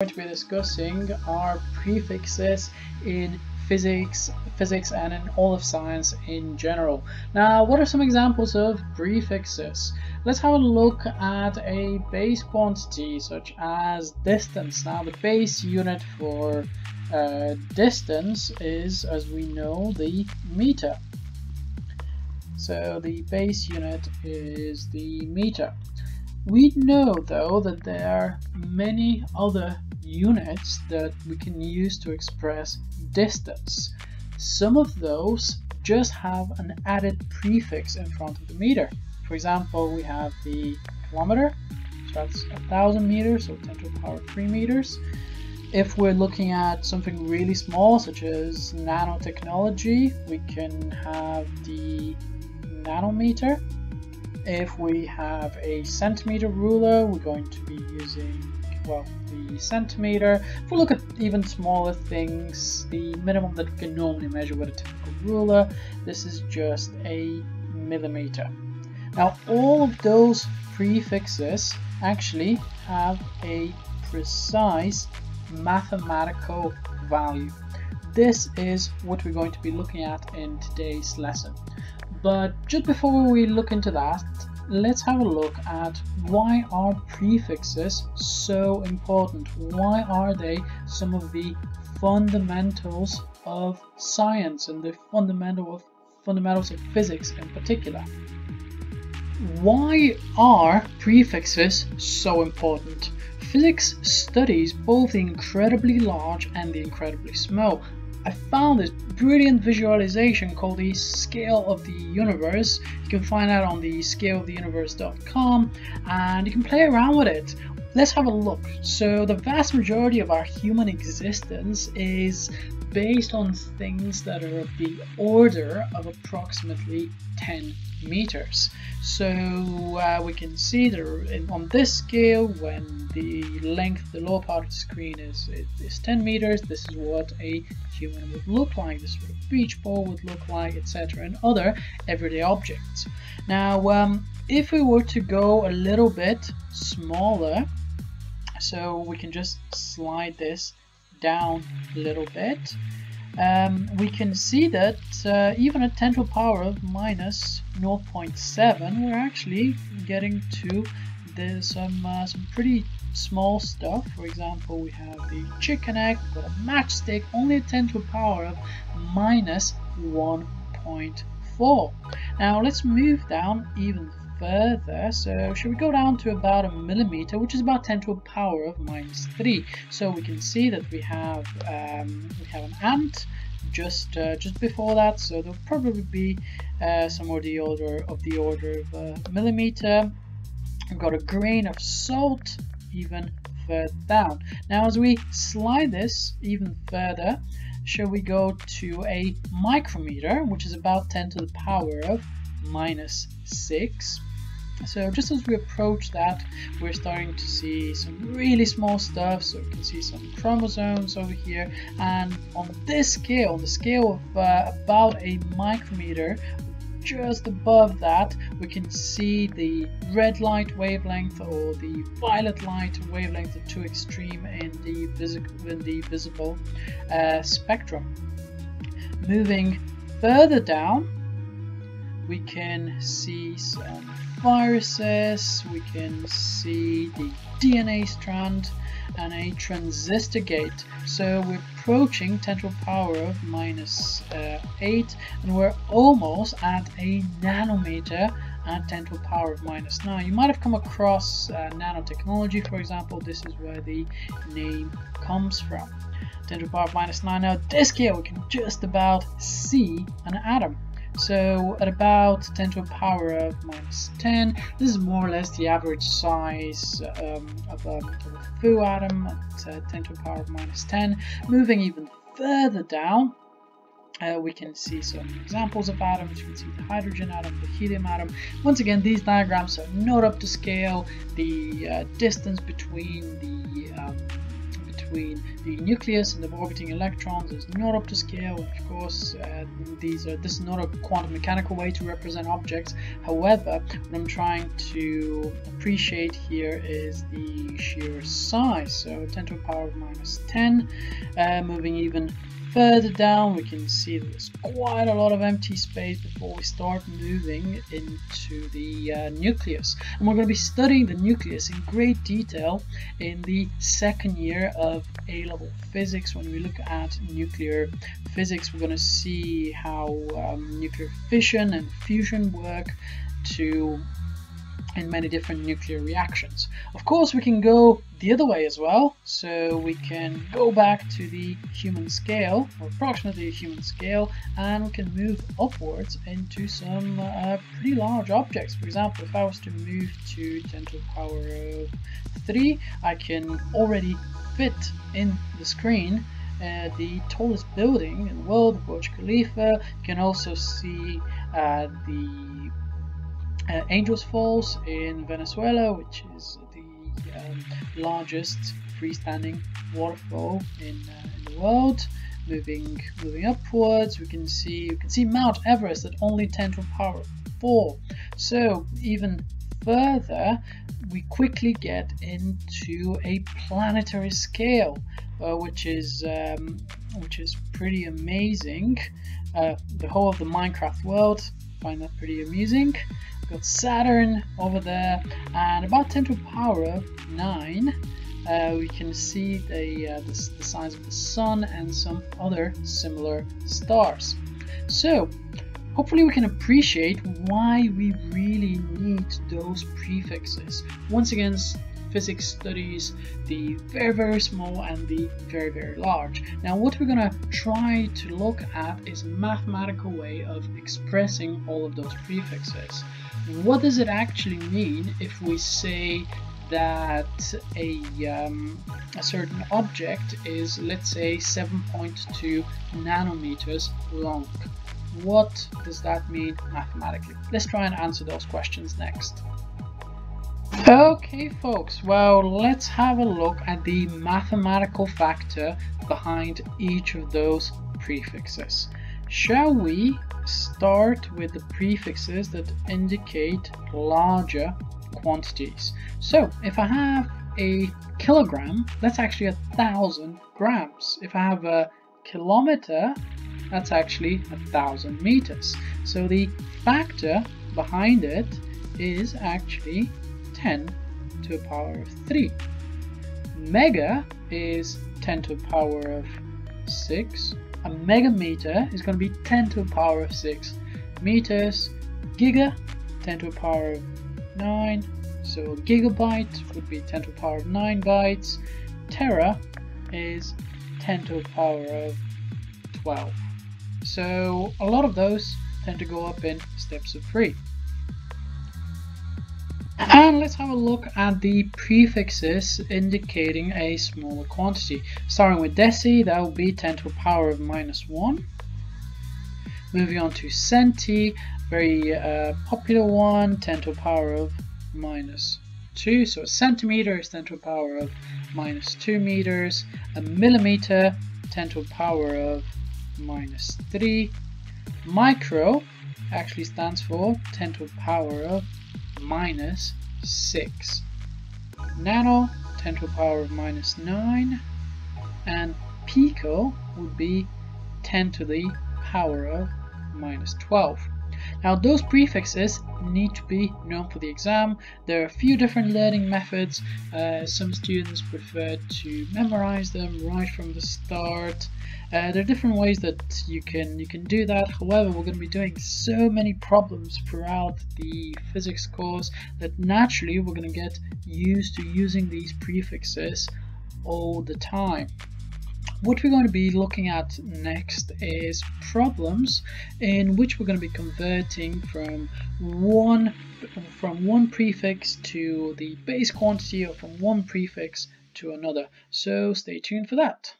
going to be discussing are prefixes in physics, physics and in all of science in general. Now, what are some examples of prefixes? Let's have a look at a base quantity such as distance. Now, the base unit for uh, distance is, as we know, the meter. So the base unit is the meter. We know though that there are many other units that we can use to express distance. Some of those just have an added prefix in front of the meter. For example, we have the kilometer, so that's a thousand meters, so 10 to the power 3 meters. If we're looking at something really small, such as nanotechnology, we can have the nanometer. If we have a centimeter ruler, we're going to be using well, the centimeter. If we look at even smaller things, the minimum that we can normally measure with a typical ruler, this is just a millimeter. Now, all of those prefixes actually have a precise mathematical value. This is what we're going to be looking at in today's lesson. But just before we look into that, let's have a look at why are prefixes so important? Why are they some of the fundamentals of science and the fundamental of fundamentals of physics in particular? Why are prefixes so important? Physics studies both the incredibly large and the incredibly small, I found this brilliant visualization called the scale of the universe. You can find that on the scaleoftheuniverse.com and you can play around with it. Let's have a look. So the vast majority of our human existence is based on things that are of the order of approximately 10 meters. So uh, we can see that on this scale, when the length, the lower part of the screen is, is 10 meters, this is what a human would look like, this is what a beach ball would look like, etc. and other everyday objects. Now, um, if we were to go a little bit smaller, so we can just slide this down a little bit, um, we can see that uh, even at 10 to the power of minus 0.7 we're actually getting to the, some, uh, some pretty small stuff. For example we have the chicken egg got a matchstick only at 10 to the power of minus 1.4 now let's move down even further. So should we go down to about a millimeter which is about 10 to a power of minus 3 so we can see that we have um, we have an ant just uh, just before that. So there'll probably be uh, somewhere the order of the order of a millimeter. We've got a grain of salt even further down. Now as we slide this even further shall we go to a micrometer which is about 10 to the power of minus 6 so just as we approach that, we're starting to see some really small stuff. So we can see some chromosomes over here. And on this scale, on the scale of uh, about a micrometer, just above that, we can see the red light wavelength or the violet light wavelength, the two extreme in the, in the visible uh, spectrum. Moving further down, we can see some viruses, we can see the DNA strand and a transistor gate. So we're approaching 10 to the power of minus, uh, 8 and we're almost at a nanometer at 10 to the power of minus 9. You might have come across uh, nanotechnology for example, this is where the name comes from. 10 to the power of minus 9. Now this here we can just about see an atom. So at about 10 to the power of minus 10, this is more or less the average size um, of, a, of, a, Fu atom at uh, 10 to the power of minus 10. Moving even further down, uh, we can see some examples of atoms. You can see the hydrogen atom, the helium atom. Once again, these diagrams are not up to scale. The uh, distance between the um, between the nucleus and the orbiting electrons is not up to scale. Of course, uh, these are this is not a quantum mechanical way to represent objects. However, what I'm trying to appreciate here is the sheer size. So 10 to the power of minus 10, uh, moving even further down we can see there's quite a lot of empty space before we start moving into the uh, nucleus. And we're going to be studying the nucleus in great detail in the second year of A-level physics. When we look at nuclear physics we're going to see how um, nuclear fission and fusion work to in many different nuclear reactions. Of course, we can go the other way as well. So we can go back to the human scale, or approximately human scale, and we can move upwards into some uh, pretty large objects. For example, if I was to move to 10 to the power of 3, I can already fit in the screen uh, the tallest building in the world, Burj Khalifa. You can also see uh, the uh, Angels Falls in Venezuela, which is the um, largest freestanding waterfall in, uh, in, the world. Moving, moving upwards, we can see we can see Mount Everest at only 10 to the power 4. So even further, we quickly get into a planetary scale, uh, which is um, which is pretty amazing. Uh, the whole of the Minecraft world find that pretty amusing got Saturn over there, and about 10 to the power of 9, uh, we can see the, uh, the, the size of the Sun and some other similar stars. So, hopefully we can appreciate why we really need those prefixes. Once again, physics studies the very very small and the very very large. Now what we're going to try to look at is a mathematical way of expressing all of those prefixes. What does it actually mean if we say that a, um, a certain object is let's say 7.2 nanometers long? What does that mean mathematically? Let's try and answer those questions next okay folks well let's have a look at the mathematical factor behind each of those prefixes shall we start with the prefixes that indicate larger quantities. So if I have a kilogram, that's actually a thousand grams. If I have a kilometer, that's actually a thousand meters. So the factor behind it is actually 10 to the power of 3. Mega is 10 to the power of 6 a megameter is going to be 10 to the power of 6 meters. Giga, 10 to the power of 9. So gigabyte would be 10 to the power of 9 bytes. Tera is 10 to the power of 12. So a lot of those tend to go up in steps of 3. And let's have a look at the prefixes indicating a smaller quantity. Starting with deci, that will be 10 to the power of minus 1. Moving on to centi, very uh, popular one, 10 to the power of minus 2. So a centimeter is 10 to the power of minus 2 meters. A millimeter, 10 to the power of minus 3. Micro actually stands for 10 to the power of minus 6. Nano, 10 to the power of minus 9. And pico would be 10 to the power of minus 12. Now those prefixes need to be known for the exam. There are a few different learning methods. Uh, some students prefer to memorize them right from the start. Uh, there are different ways that you can you can do that. However, we're going to be doing so many problems throughout the physics course that naturally we're going to get used to using these prefixes all the time. What we're going to be looking at next is problems in which we're going to be converting from one from one prefix to the base quantity or from one prefix to another. So stay tuned for that.